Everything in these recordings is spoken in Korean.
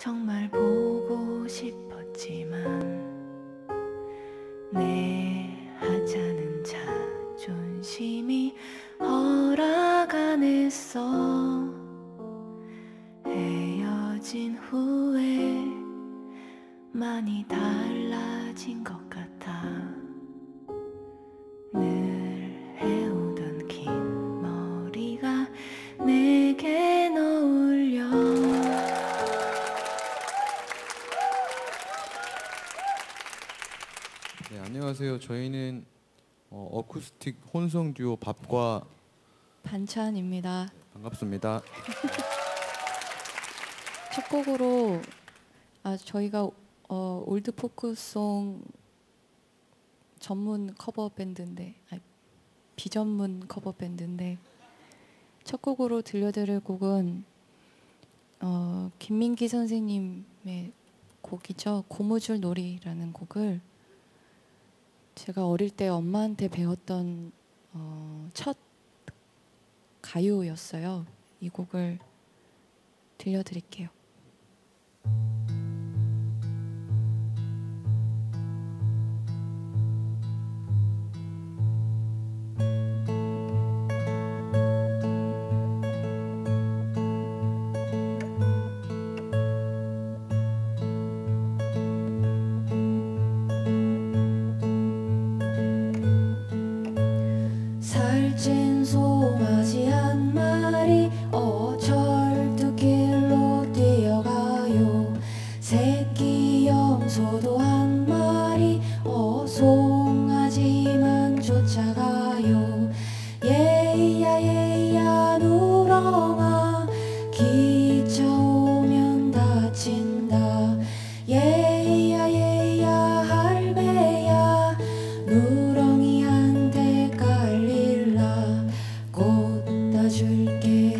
정말 보고 싶었지만 내 하찮은 자존심이 허락 안 했어. 헤어진 후에 많이 달라진 것 같아 네, 안녕하세요. 저희는 어, 어쿠스틱 혼성 듀오 밥과 반찬입니다. 반갑습니다. 첫 곡으로 아 저희가 어, old 포크송 전문 커버 밴드인데 아니, 비전문 커버 밴드인데 첫 곡으로 들려드릴 곡은 어, 김민기 선생님의 곡이죠 고무줄 놀이라는 곡을 제가 어릴 때 엄마한테 배웠던 어, 첫 가요였어요. 이 곡을 들려드릴게요. 가요 예야 예야 누렁아 기차 오면 다친다. 예야 예야 할배야 누렁이한테 깔릴라. 꽃 따줄게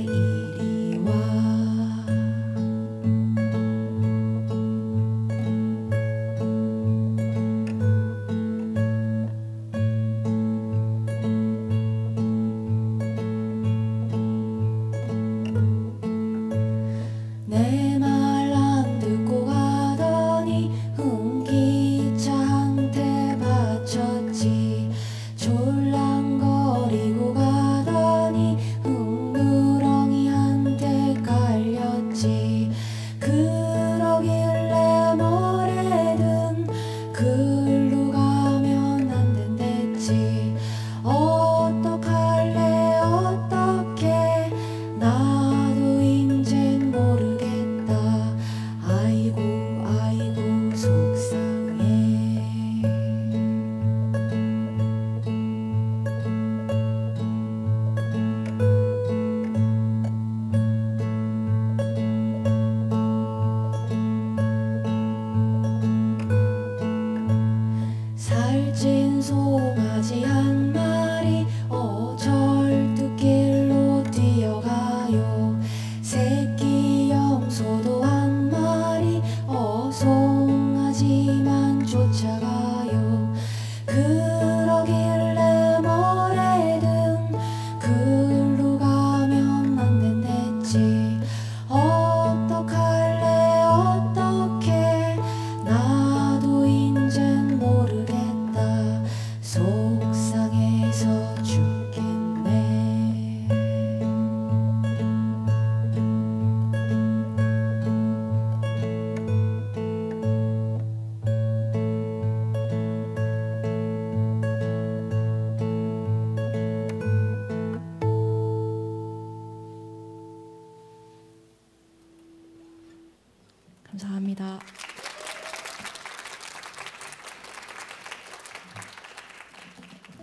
감사합니다.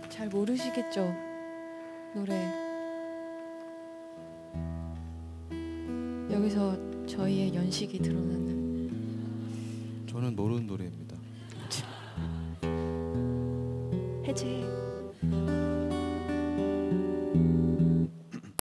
잘 모르시겠죠? 노래. 여기서 저희의 연식이 드러나는 저는 모르는 노래입니다. 해제.